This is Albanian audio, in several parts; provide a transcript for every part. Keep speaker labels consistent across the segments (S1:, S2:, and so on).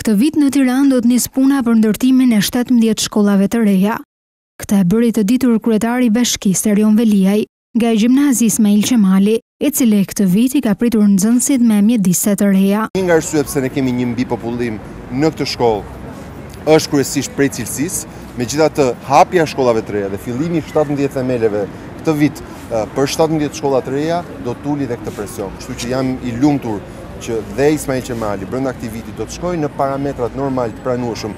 S1: Këtë vit në Tiranë do të nisë puna për ndërtimin e 17 shkollave të reja. Këtë e bëri të ditur kryetari i bashkisë Erion Veliaj, nga gjimnazi Ismail Qemali, i cili këtë vit i ka pritur nxënësit me mjedise të reja.
S2: Një nga arsyet pse ne kemi një mbipopullim në këtë shkollë është kryesisht prej cilësisë, Megjithatë, hapja e shkollave të reja dhe fillimi i 17 themeleve këtë vit për 17 shkolla të reja do të ulë dhe këtë presion. Kështu që jam i lumtur që dhe Ismail Qemali brenda këtij viti do të shkojë në parametrat normal të pranueshëm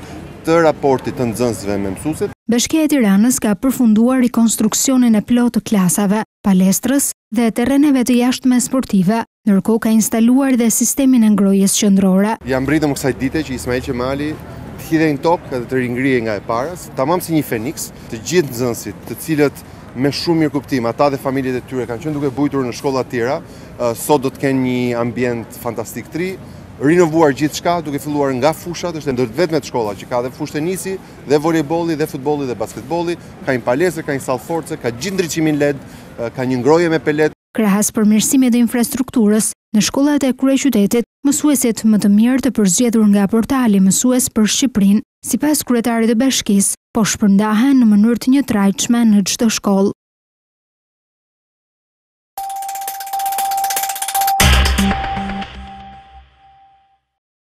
S2: të raportit të nxënësve me mësuesit.
S1: Bashkia e Tiranës ka përfunduar rikonstruksionin e plotë të klasave, palestrës dhe terreneve të jashtme sportive. Ndërkohë ka instaluar dhe sistemin e ngrohjes qendrore.
S2: Ia mbritëm kësaj dite që Ismail Qemali të hidhej në tokë dhe të ringrihej nga e para, tamam si një feniks. Të gjithë nxënësit, të cilët me shumë mirëkuptim, ata dhe familjet e tyre kanë qenë duke bujtur në shkolla të tjera, sot do të kenë një ambient fantastik të ri, rinovuar gjithçka, duke filluar nga fushat, është ndër të vetmet shkolla që ka dhe fushë tenisi, dhe volejbolli, dhe futbolli dhe basketbolli, ka një palestër, ka një sallë force, ka gjithë ndriçimin led, ka një ngrohje me pelet.
S1: Krahas përmirësimit të infrastrukturës, në shkollat e kryeqytetit, mësuesit më të mirë të përzgjedhur nga portali Mësues për Shqipërinë, sipas kryetarit të bashkisë, po shpërndahen në mënyrë të njëtrajtshme në çdo shkollë.